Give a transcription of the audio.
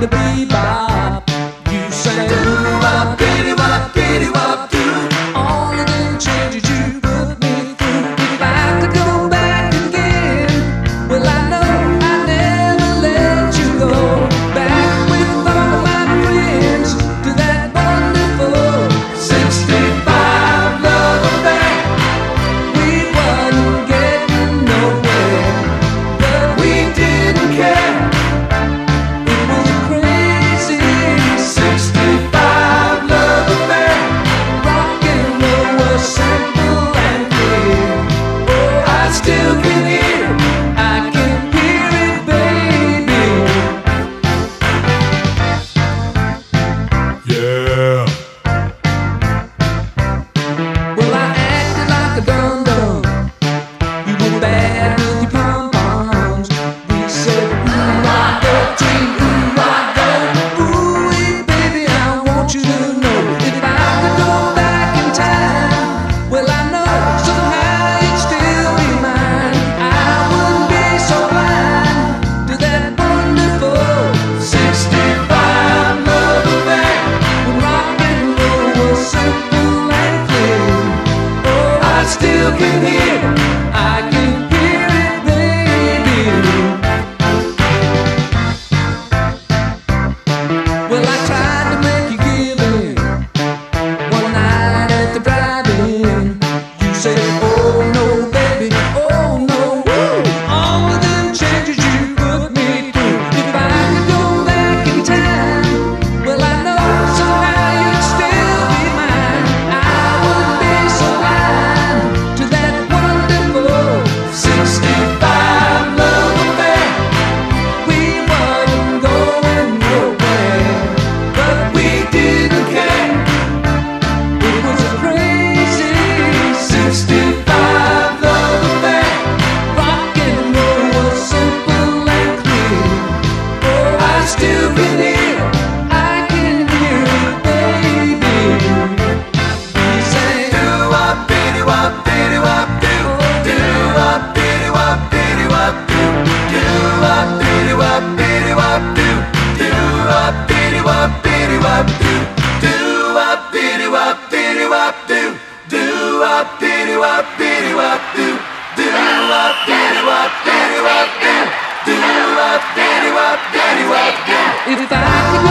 the bebop. You still can hear, wop do, do wop biddy wop biddy wop do, do wop biddy wop biddy wop do, do wop biddy wop biddy wop do, do wop biddy wop biddy wop do. If I could